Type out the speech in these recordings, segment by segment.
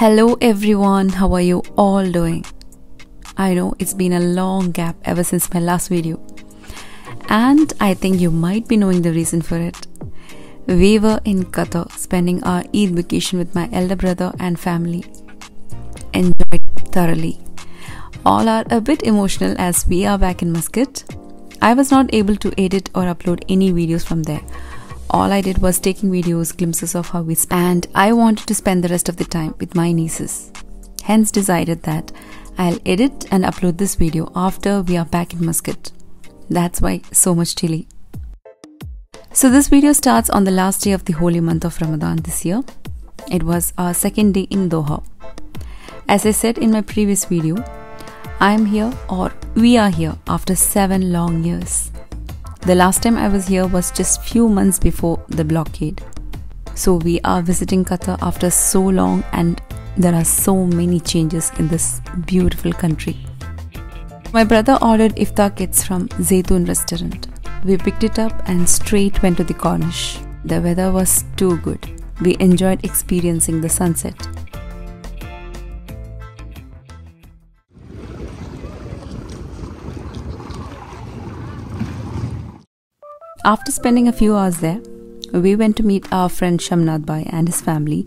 Hello everyone, how are you all doing? I know it's been a long gap ever since my last video, and I think you might be knowing the reason for it. We were in Qatar spending our Eid vacation with my elder brother and family. Enjoyed thoroughly. All are a bit emotional as we are back in Muscat. I was not able to edit or upload any videos from there all I did was taking videos, glimpses of how we spent, and I wanted to spend the rest of the time with my nieces. Hence decided that I'll edit and upload this video after we are back in Muscat. That's why so much chilly. So this video starts on the last day of the holy month of Ramadan this year. It was our second day in Doha. As I said in my previous video, I am here or we are here after 7 long years. The last time I was here was just few months before the blockade. So we are visiting Qatar after so long and there are so many changes in this beautiful country. My brother ordered iftar kits from Zaytun restaurant. We picked it up and straight went to the Corniche. The weather was too good. We enjoyed experiencing the sunset. After spending a few hours there, we went to meet our friend Shamnad Bhai and his family,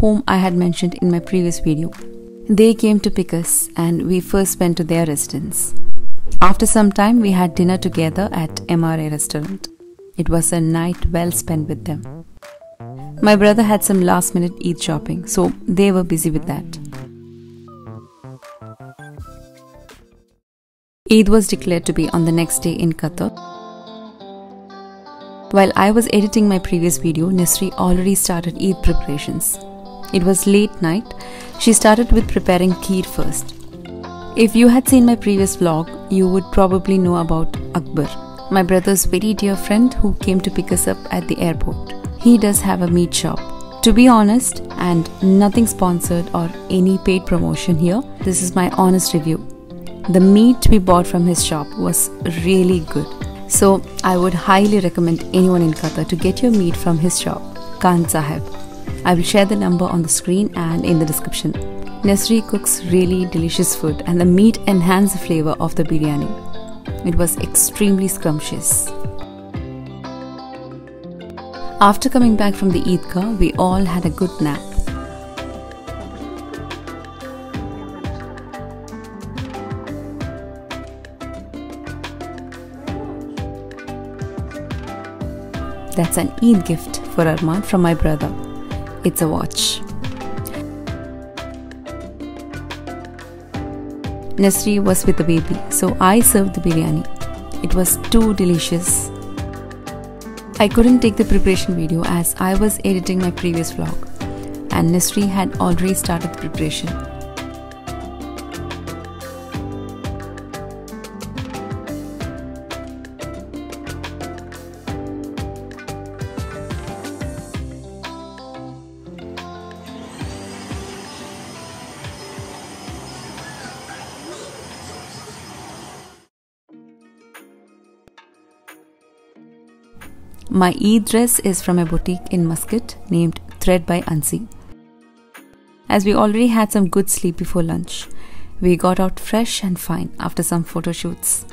whom I had mentioned in my previous video. They came to pick us and we first went to their residence. After some time, we had dinner together at MRA restaurant. It was a night well spent with them. My brother had some last minute Eid shopping, so they were busy with that. Eid was declared to be on the next day in Qatar while I was editing my previous video, Nesri already started Eid preparations. It was late night. She started with preparing kheer first. If you had seen my previous vlog, you would probably know about Akbar, my brother's very dear friend who came to pick us up at the airport. He does have a meat shop. To be honest, and nothing sponsored or any paid promotion here, this is my honest review. The meat we bought from his shop was really good. So I would highly recommend anyone in Qatar to get your meat from his shop, Khan Sahib. I will share the number on the screen and in the description. Nesri cooks really delicious food and the meat enhances the flavor of the biryani. It was extremely scrumptious. After coming back from the Eidgah, we all had a good nap. That's an Eid gift for Arman from my brother. It's a watch. Nesri was with the baby, so I served the biryani. It was too delicious. I couldn't take the preparation video as I was editing my previous vlog, and Nesri had already started the preparation. My Eid dress is from a boutique in Muscat named Thread by Ansi. As we already had some good sleep before lunch, we got out fresh and fine after some photo shoots.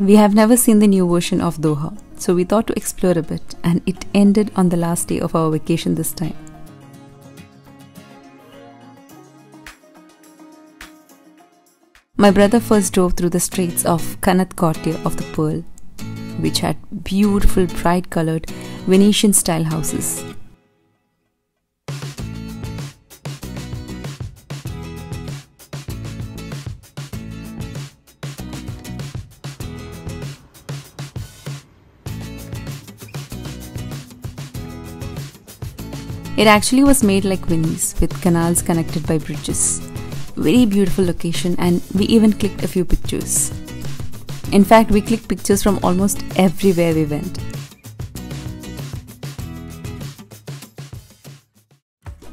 We have never seen the new version of Doha, so we thought to explore a bit, and it ended on the last day of our vacation this time. My brother first drove through the streets of Qanat Quartier of the Pearl, which had beautiful bright colored Venetian style houses. It actually was made like Venice with canals connected by bridges. Very beautiful location and we even clicked a few pictures. In fact, we clicked pictures from almost everywhere we went.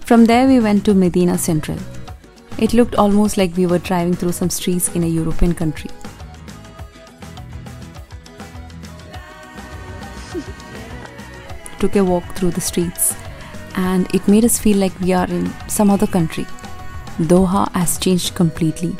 From there we went to Medina Centrale. It looked almost like we were driving through some streets in a European country. took a walk through the streets, and it made us feel like we are in some other country. Doha has changed completely.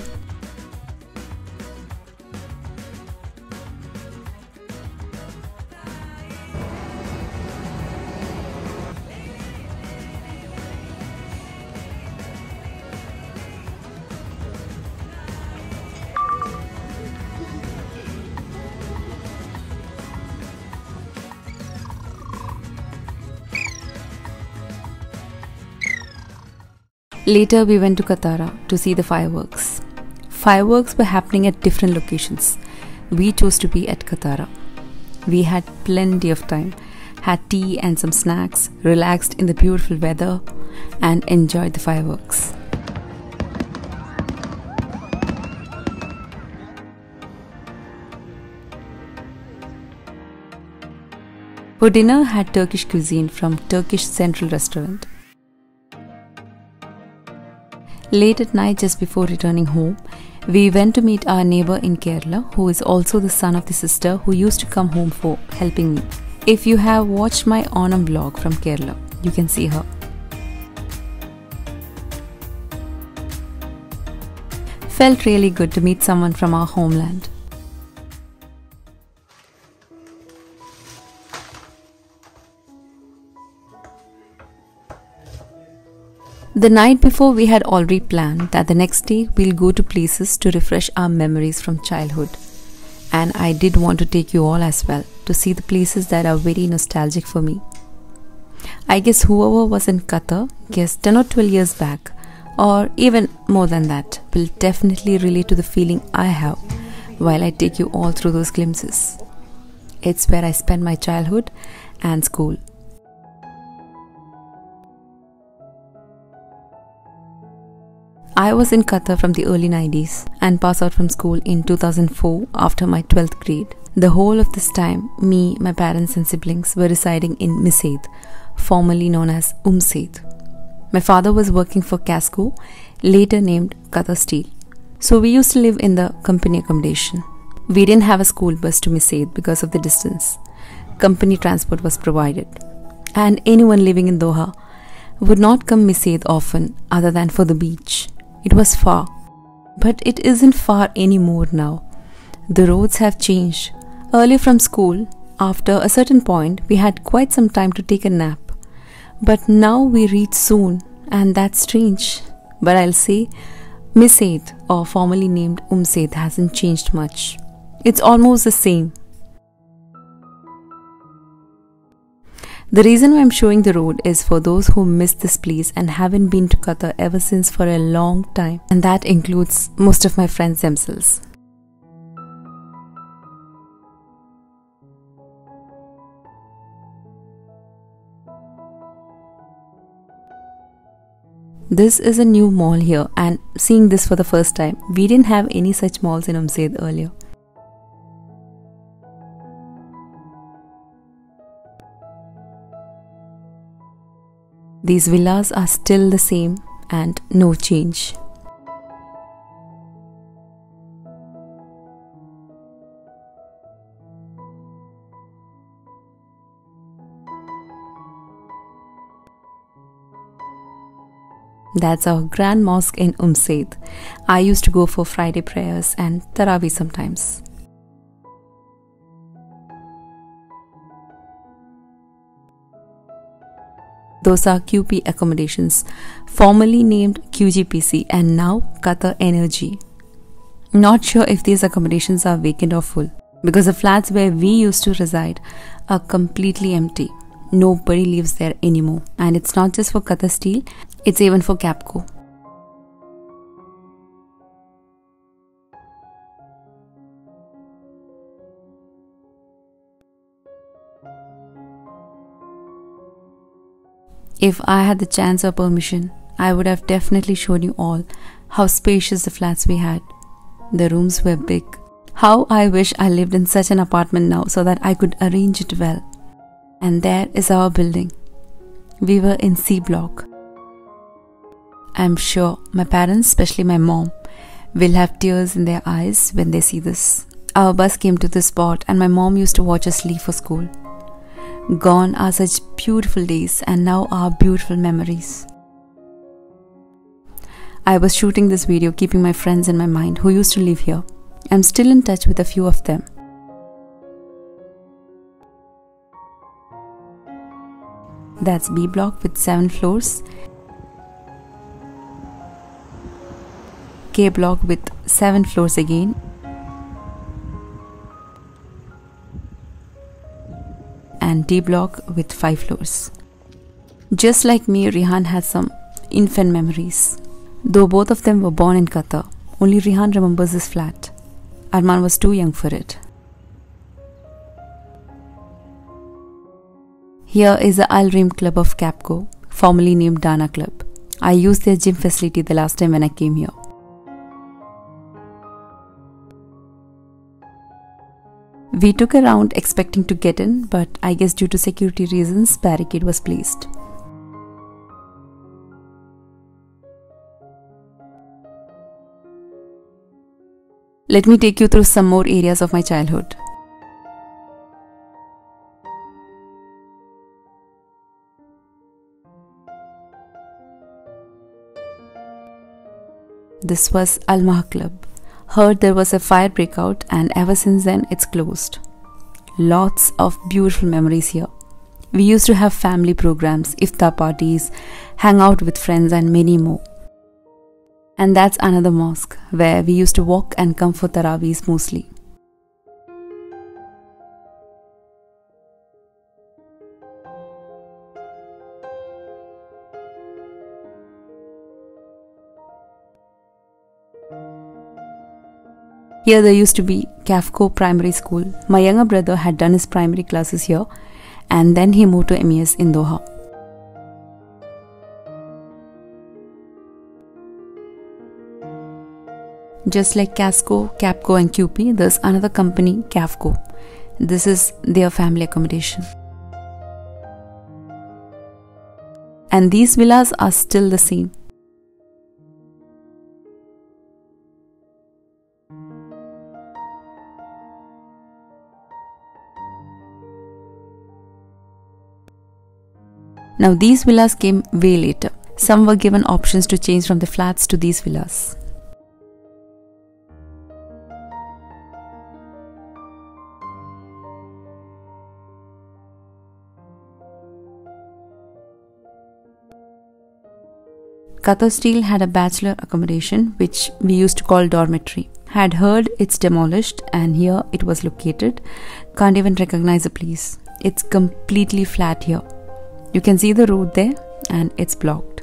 Later, we went to Katara uh, to see the fireworks. Fireworks were happening at different locations. We chose to be at Katara. We had plenty of time, had tea and some snacks, relaxed in the beautiful weather, and enjoyed the fireworks. For dinner, had Turkish cuisine from Turkish Central Restaurant. Late at night, just before returning home, we went to meet our neighbor in Kerala, who is also the son of the sister who used to come home for helping me. If you have watched my Onam vlog from Kerala, you can see her. Felt really good to meet someone from our homeland. The night before, we had already planned that the next day we'll go to places to refresh our memories from childhood. And I did want to take you all as well to see the places that are very nostalgic for me. I guess whoever was in Qatar, guess 10 or 12 years back, or even more than that, will definitely relate to the feeling I have while I take you all through those glimpses. It's where I spent my childhood and school. I was in Qatar from the early 90s and passed out from school in 2004 after my 12th grade. The whole of this time, me, my parents, and siblings were residing in Mesaieed, formerly known as Umsaid. My father was working for QASCO, later named Qatar Steel. So we used to live in the company accommodation. We didn't have a school bus to Mesaieed because of the distance. Company transport was provided. And anyone living in Doha would not come Mesaieed often other than for the beach. It was far, but it isn't far anymore now. The roads have changed. Earlier from school, after a certain point, we had quite some time to take a nap. But now we reach soon, and that's strange. But I'll say, Mesaieed, or formerly named Umsaid, hasn't changed much. It's almost the same. The reason why I'm showing the road is for those who miss this place and haven't been to Qatar ever since for a long time, and that includes most of my friends themselves. This is a new mall here, and seeing this for the first time, we didn't have any such malls in Umsaid earlier. These villas are still the same and no change. That's our grand mosque in Umsaid. I used to go for Friday prayers and Taraweeh sometimes. Those are QP accommodations, formerly named QGPC and now Qatar Energy. Not sure if these accommodations are vacant or full because the flats where we used to reside are completely empty. Nobody lives there anymore. And it's not just for Qatar Steel, it's even for QAPCO. If I had the chance or permission, I would have definitely shown you all how spacious the flats we had. The rooms were big. How I wish I lived in such an apartment now so that I could arrange it well. And there is our building. We were in C block. I'm sure my parents, especially my mom, will have tears in their eyes when they see this. Our bus came to this spot and my mom used to watch us leave for school. Gone are such beautiful days and now are beautiful memories. I was shooting this video keeping my friends in my mind who used to live here. I'm still in touch with a few of them. That's B block with 7 floors. K block with 7 floors again. And D block with 5 floors. Just like me, Rihan has some infant memories. Though both of them were born in Qatar, only Rihan remembers his flat. Arman was too young for it. Here is the Al Reem Club of QAPCO, formerly named Dana Club. I used their gym facility the last time when I came here. We took a round expecting to get in, but I guess due to security reasons, barricade was placed. Let me take you through some more areas of my childhood. This was Al Club. Heard there was a fire breakout, and ever since then it's closed. Lots of beautiful memories here. We used to have family programs, iftar parties, hang out with friends, and many more. And that's another mosque where we used to walk and come for Taraweehs mostly. Here there used to be QAFCO Primary School. My younger brother had done his primary classes here and then he moved to MES in Doha. Just like QASCO, QAPCO, and QP, there's another company, QAFCO. This is their family accommodation. And these villas are still the same. Now, these villas came way later. Some were given options to change from the flats to these villas. Qatar Steel had a bachelor accommodation which we used to call dormitory. Had heard it's demolished and here it was located. Can't even recognize the place. It's completely flat here. You can see the road there and it's blocked.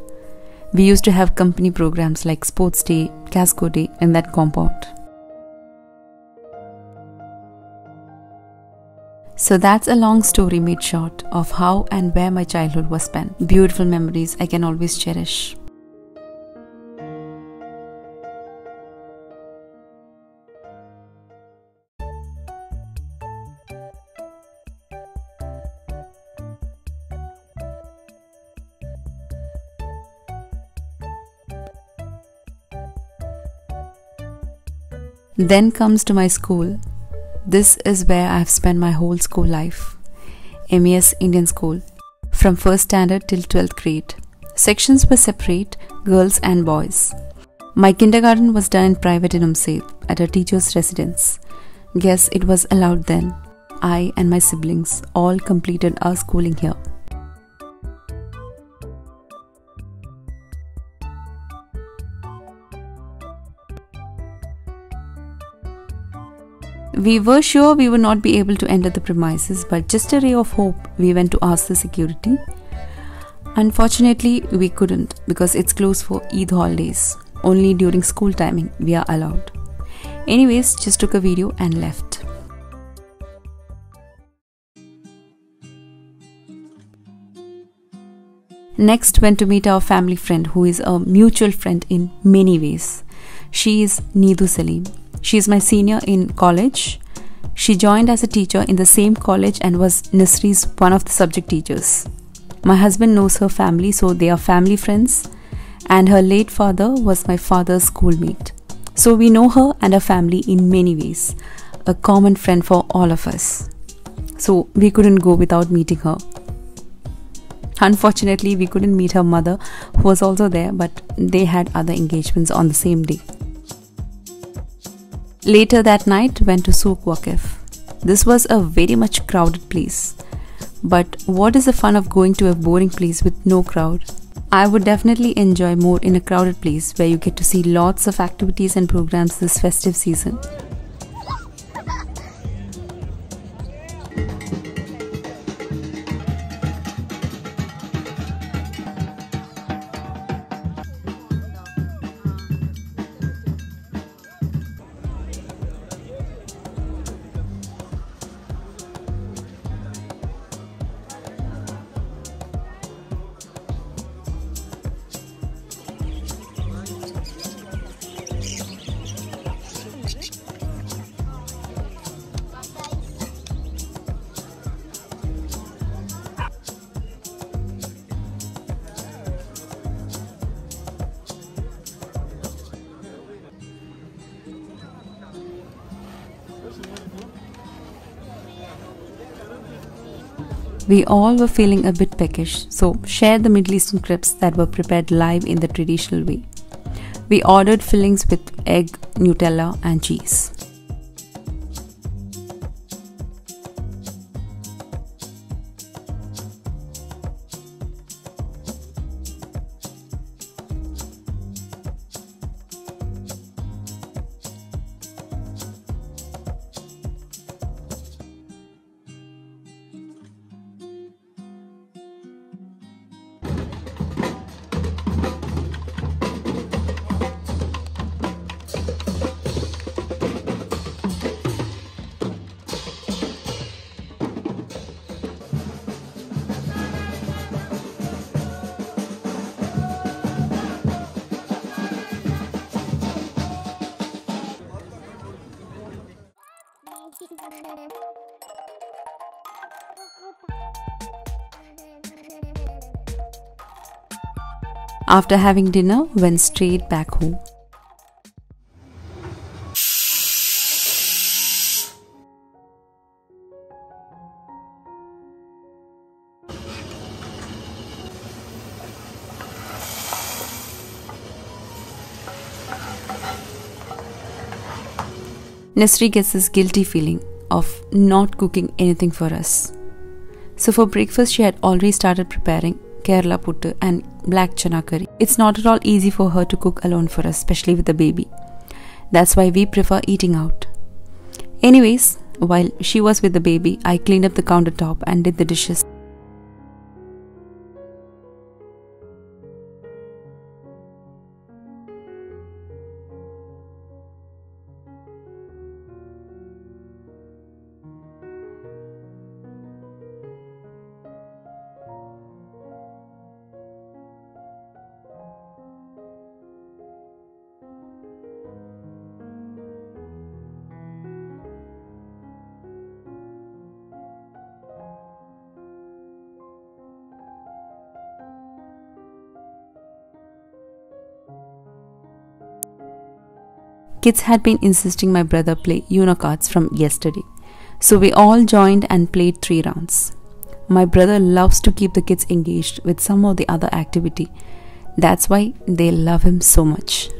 We used to have company programs like Sports Day, QASCO Day in that compound. So that's a long story made short of how and where my childhood was spent. Beautiful memories I can always cherish. Then comes to my school. This is where I have spent my whole school life. MES Indian School. From 1st standard till 12th grade. Sections were separate, girls and boys. My kindergarten was done in private in Umsaid at a teacher's residence. Guess it was allowed then. I and my siblings all completed our schooling here. We were sure we would not be able to enter the premises, but just a ray of hope, we went to ask the security. Unfortunately, we couldn't because it's closed for Eid holidays. Only during school timing we are allowed. Anyways, just took a video and left. Next, went to meet our family friend who is a mutual friend in many ways. She is Needu Salim. She is my senior in college. She joined as a teacher in the same college and was Nesri's one of the subject teachers. My husband knows her family, so they are family friends, and her late father was my father's schoolmate. So we know her and her family in many ways, a common friend for all of us. so we couldn't go without meeting her. Unfortunately, we couldn't meet her mother, who was also there, but they had other engagements on the same day. Later that night, went to Souq Waqif. This was a very much crowded place. But what is the fun of going to a boring place with no crowd? I would definitely enjoy more in a crowded place where you get to see lots of activities and programs this festive season. We all were feeling a bit peckish, so shared the Middle Eastern crepes that were prepared live in the traditional way. We ordered fillings with egg, Nutella, and cheese. After having dinner, went straight back home. Nesri gets this guilty feeling of not cooking anything for us. So for breakfast, she had already started preparing Kerala puttu and black chana curry. It's not at all easy for her to cook alone for us, especially with the baby. That's why we prefer eating out. Anyways, while she was with the baby, I cleaned up the countertop and did the dishes. Kids had been insisting my brother play Uno cards from yesterday. So we all joined and played three rounds. My brother loves to keep the kids engaged with some or the other activity. That's why they love him so much.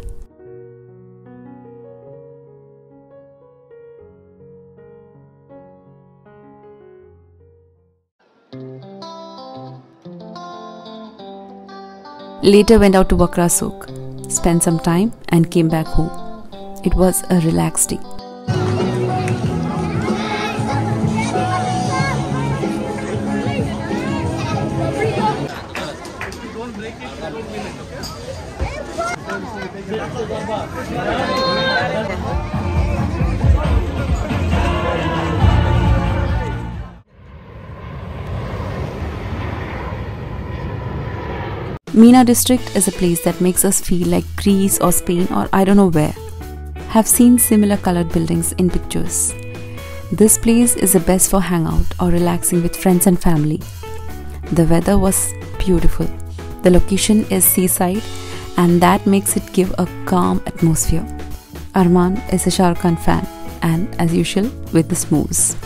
Later went out to Wakra Souk, spent some time and came back home. It was a relaxed day. Mina district is a place that makes us feel like Greece or Spain or I don't know where have seen similar colored buildings in pictures. This place is the best for hangout or relaxing with friends and family. The weather was beautiful. The location is seaside and that makes it give a calm atmosphere. Arman is a Shah Khan fan and as usual with the smooths.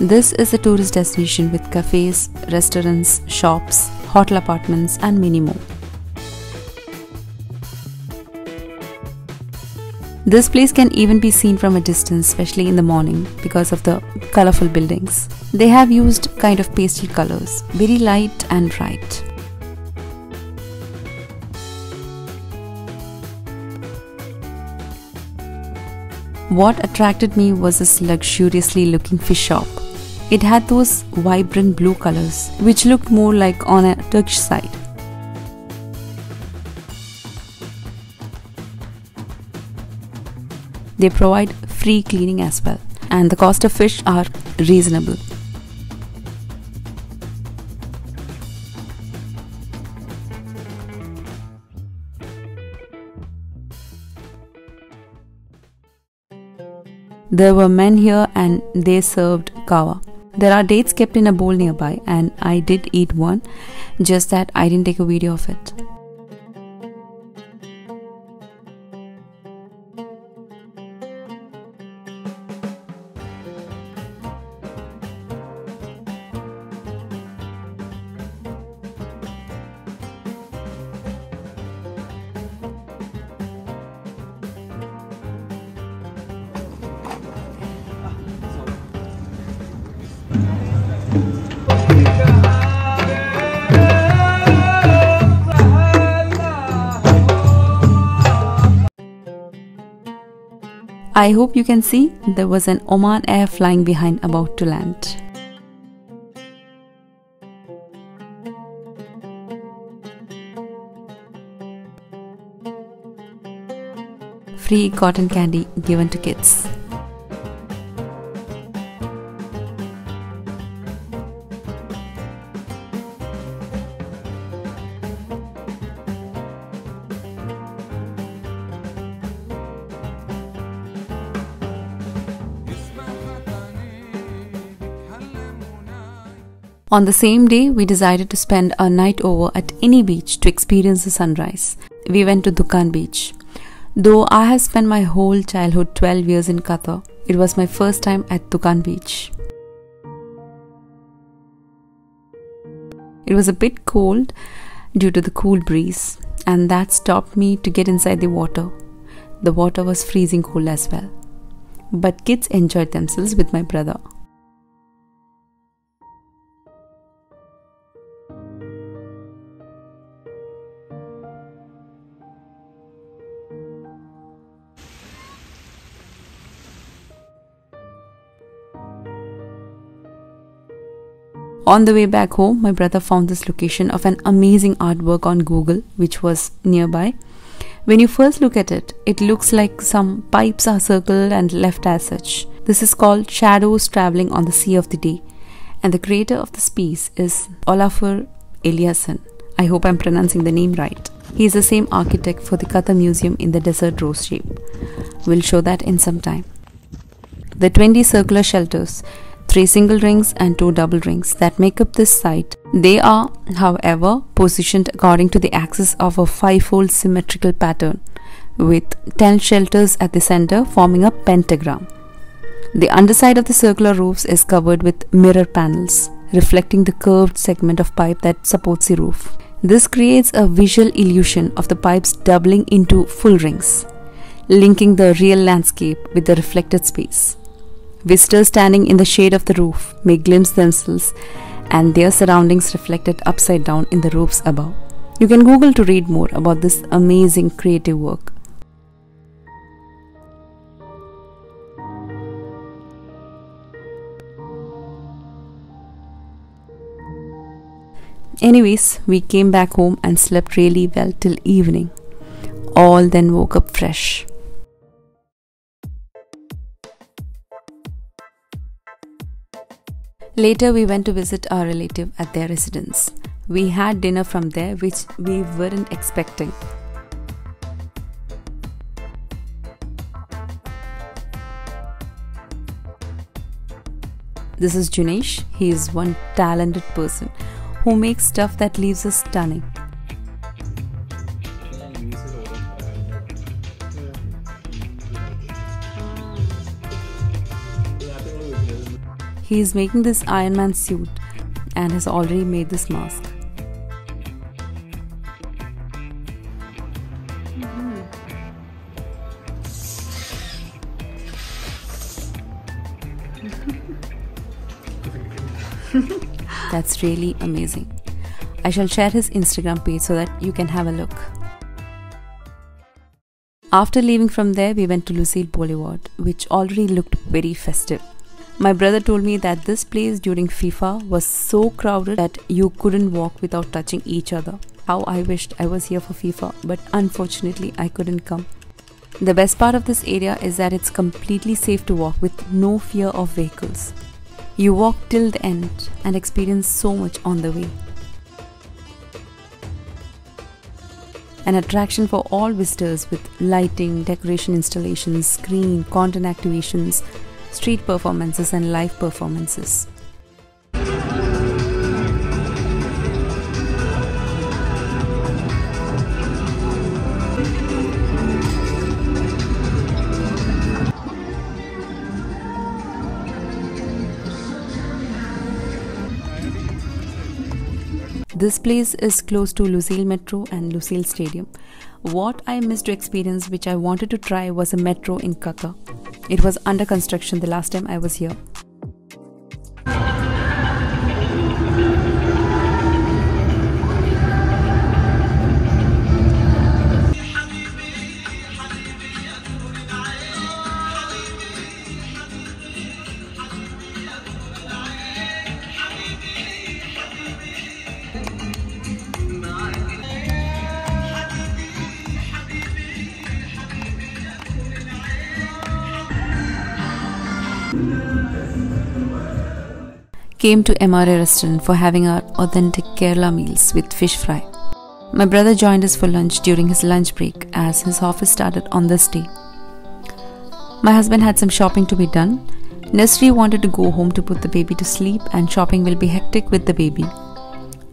This is a tourist destination with cafes, restaurants, shops, hotel apartments, and many more. This place can even be seen from a distance, especially in the morning, because of the colorful buildings. They have used kind of pastel colors, very light and bright. What attracted me was this luxuriously looking fish shop. It had those vibrant blue colors, which looked more like on a Turkish side. They provide free cleaning as well, and the cost of fish are reasonable. There were men here and they served kava. There are dates kept in a bowl nearby, and I did eat one, just that I didn't take a video of it. I hope you can see there was an Oman Air flying behind about to land. Free cotton candy given to kids. On the same day, we decided to spend a night over at any beach to experience the sunrise. We went to Dukhan Beach. Though I have spent my whole childhood 12 years in Qatar, it was my first time at Dukhan Beach. It was a bit cold due to the cool breeze, and that stopped me to get inside the water. The water was freezing cold as well. But kids enjoyed themselves with my brother. On the way back home, my brother found this location of an amazing artwork on Google, which was nearby. When you first look at it, it looks like some pipes are circled and left as such. This is called Shadows Traveling on the Sea of the Day, and the creator of this piece is Olafur Eliasson. I hope I'm pronouncing the name right. He is the same architect for the Qatar Museum in the desert rose shape. We'll show that in some time. The 20 circular shelters three single rings and two double rings that make up this site. They are, however, positioned according to the axis of a five-fold symmetrical pattern with 10 shelters at the center forming a pentagram. The underside of the circular roofs is covered with mirror panels reflecting the curved segment of pipe that supports the roof. This creates a visual illusion of the pipes doubling into full rings, linking the real landscape with the reflected space. Visitors standing in the shade of the roof may glimpse themselves and their surroundings reflected upside down in the roofs above. You can Google to read more about this amazing creative work. Anyways, we came back home and slept really well till evening. All then woke up fresh. Later, we went to visit our relative at their residence. We had dinner from there, which we weren't expecting. This is Junesh. He is one talented person who makes stuff that leaves us stunning. He is making this Iron Man suit and has already made this mask. That's really amazing. I shall share his Instagram page so that you can have a look. After leaving from there, we went to Lusail Boulevard, which already looked very festive. My brother told me that this place during FIFA was so crowded that you couldn't walk without touching each other. How I wished I was here for FIFA, but unfortunately I couldn't come. The best part of this area is that it's completely safe to walk with no fear of vehicles. You walk till the end and experience so much on the way. An attraction for all visitors with lighting, decoration installations, screen, content activations, street performances, and live performances. This place is close to Lusail Metro and Lusail Stadium. What I missed to experience, which I wanted to try, was a metro in Qatar. It was under construction the last time I was here. Came to MRA restaurant for having our authentic Kerala meals with fish fry. My brother joined us for lunch during his lunch break as his office started on this day. My husband had some shopping to be done. Nesri wanted to go home to put the baby to sleep, and shopping will be hectic with the baby.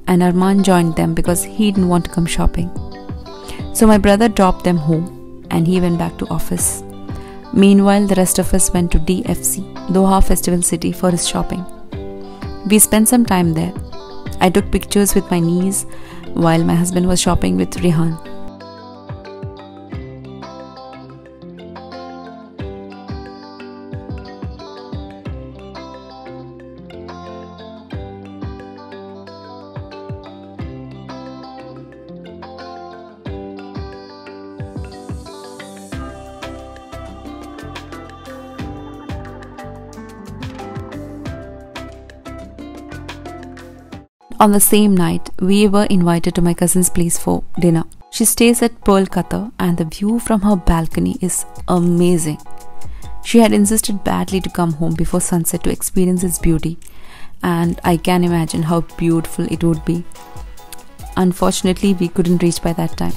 And Arman joined them because he didn't want to come shopping. So my brother dropped them home and he went back to office. Meanwhile, the rest of us went to DFC, Doha Festival City, for his shopping. We spent some time there. I took pictures with my niece while my husband was shopping with Rihan. On the same night, we were invited to my cousin's place for dinner. She stays at Pearl Qatar, and the view from her balcony is amazing. She had insisted badly to come home before sunset to experience its beauty, and I can imagine how beautiful it would be. Unfortunately, we couldn't reach by that time.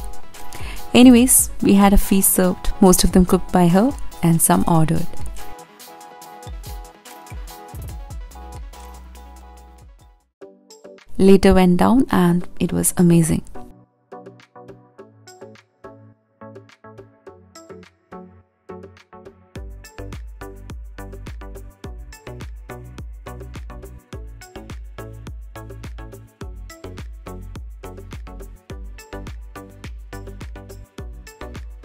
Anyways, we had a feast served, most of them cooked by her, and some ordered. Later went down, and it was amazing.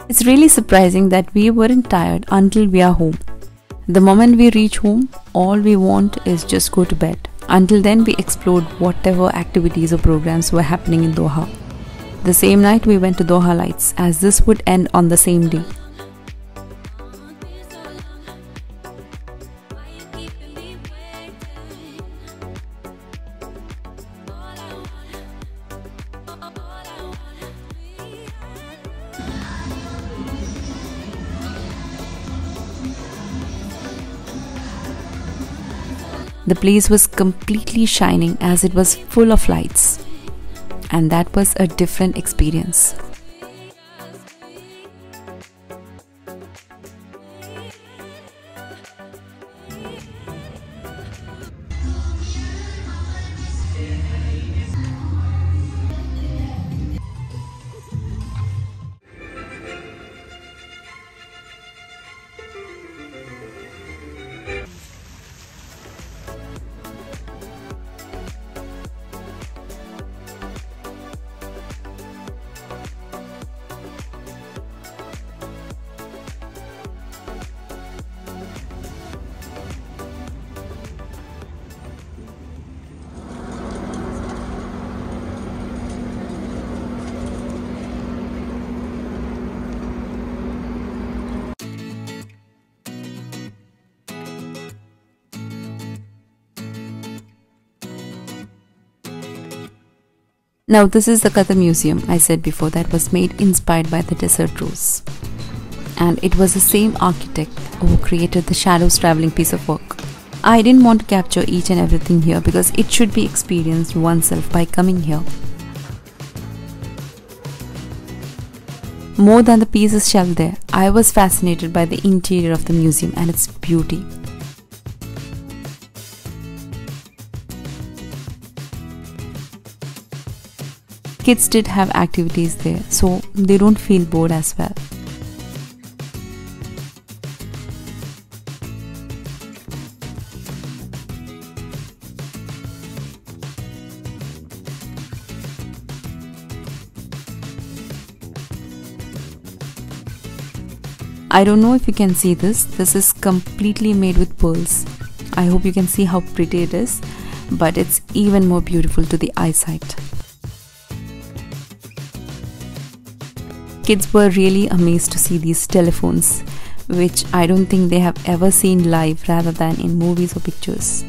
It's really surprising that we weren't tired until we are home. The moment we reach home, all we want is just go to bed. Until then, we explored whatever activities or programs were happening in Doha. The same night, we went to Doha Lights as this would end on the same day. The place was completely shining as it was full of lights. And that was a different experience. Now, this is the Qatar Museum I said before that was made inspired by the desert rose. And it was the same architect who created the Shadows traveling piece of work. I didn't want to capture each and everything here because it should be experienced oneself by coming here. More than the pieces shelved there, I was fascinated by the interior of the museum and its beauty. Kids did have activities there, so they don't feel bored as well. I don't know if you can see this. This is completely made with pearls. I hope you can see how pretty it is, but it's even more beautiful to the eyesight. Kids were really amazed to see these telephones, which I don't think they have ever seen live rather than in movies or pictures.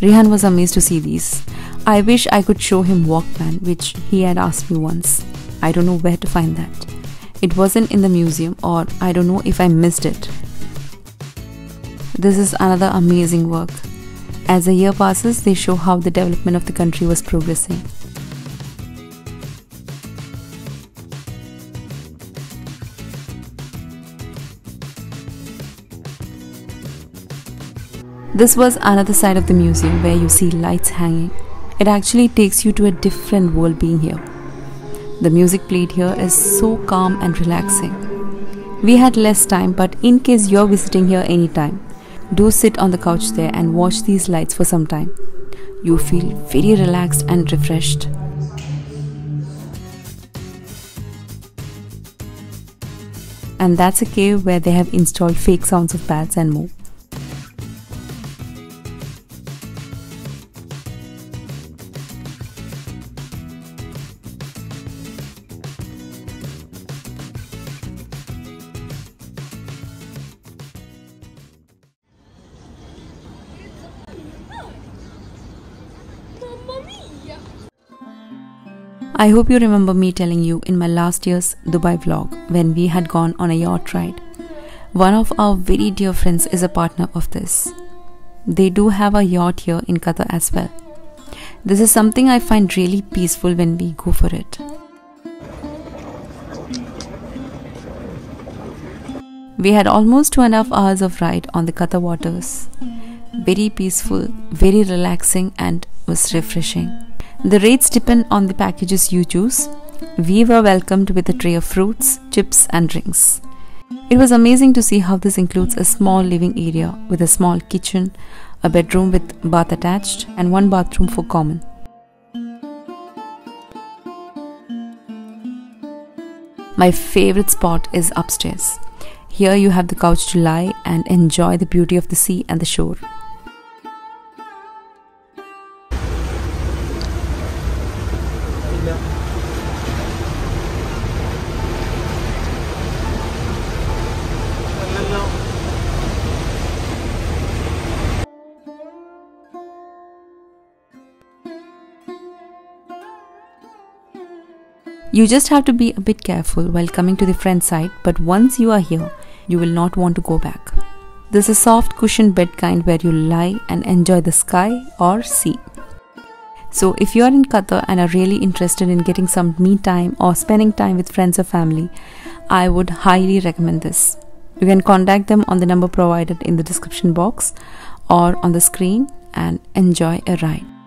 Rihan was amazed to see these. I wish I could show him Walkman, which he had asked me once. I don't know where to find that. It wasn't in the museum, or I don't know if I missed it. This is another amazing work. As the year passes, they show how the development of the country was progressing. This was another side of the museum where you see lights hanging. It actually takes you to a different world being here. The music played here is so calm and relaxing. We had less time, but in case you're visiting here anytime, do sit on the couch there and watch these lights for some time. You feel very relaxed and refreshed. And that's a cave where they have installed fake sounds of bats and more. I hope you remember me telling you in my last year's Dubai vlog when we had gone on a yacht ride. One of our very dear friends is a partner of this. They do have a yacht here in Qatar as well. This is something I find really peaceful when we go for it. We had almost two and a half hours of ride on the Qatar waters. Very peaceful, very relaxing, and was refreshing. The rates depend on the packages you choose. We were welcomed with a tray of fruits, chips, and drinks. It was amazing to see how this includes a small living area with a small kitchen, a bedroom with bath attached, and one bathroom for common. My favorite spot is upstairs. Here you have the couch to lie and enjoy the beauty of the sea and the shore. You just have to be a bit careful while coming to the front side, but once you are here, you will not want to go back. This is a soft cushioned bed kind where you lie and enjoy the sky or sea. So, if you are in Qatar and are really interested in getting some me time or spending time with friends or family, I would highly recommend this. You can contact them on the number provided in the description box or on the screen and enjoy a ride.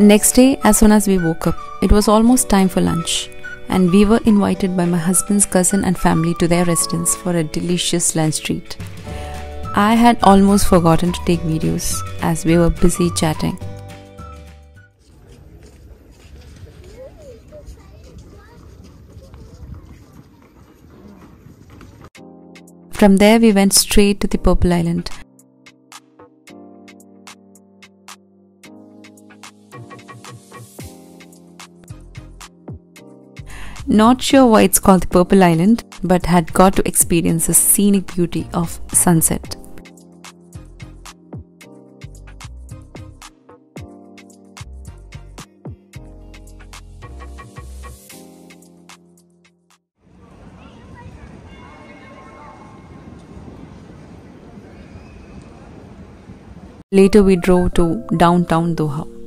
Next day, as soon as we woke up, it was almost time for lunch, and we were invited by my husband's cousin and family to their residence for a delicious lunch treat. I had almost forgotten to take videos as we were busy chatting. From there, we went straight to the Purple Island Not sure why it's called the Purple Island, but had got to experience the scenic beauty of sunset. Later, we drove to downtown Doha.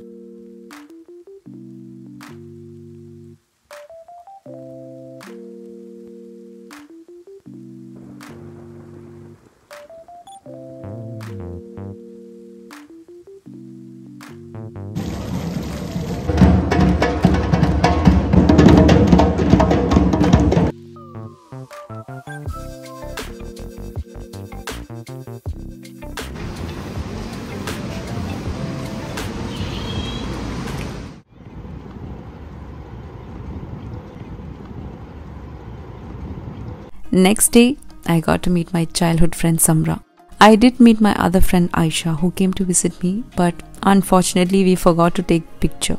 Next day, I got to meet my childhood friend Samra. I did meet my other friend Aisha who came to visit me, but unfortunately we forgot to take picture.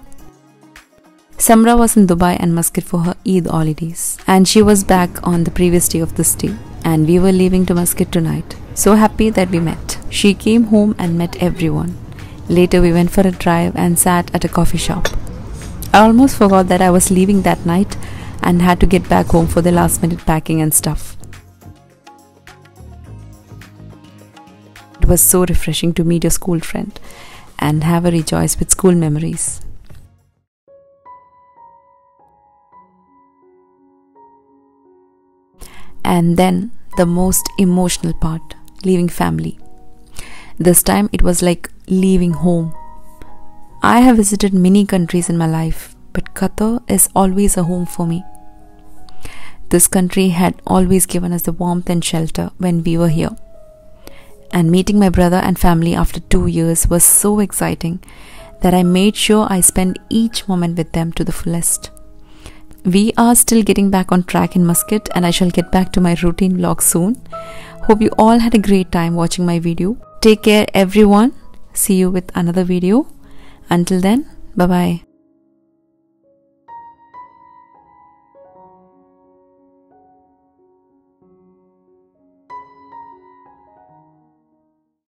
Samra was in Dubai and Muscat for her Eid holidays, and she was back on the previous day of the stay, and we were leaving to Muscat tonight. So happy that we met. She came home and met everyone. Later, we went for a drive and sat at a coffee shop. I almost forgot that I was leaving that night and had to get back home for the last minute packing and stuff. Was so refreshing to meet a school friend and have a rejoice with school memories. And then the most emotional part leaving family. This time it was like leaving home. I have visited many countries in my life, but Qatar is always a home for me. This country had always given us the warmth and shelter when we were here. And meeting my brother and family after two years was so exciting that I made sure I spent each moment with them to the fullest. We are still getting back on track in Muscat, and I shall get back to my routine vlog soon. Hope you all had a great time watching my video. Take care, everyone. See you with another video. Until then, bye bye.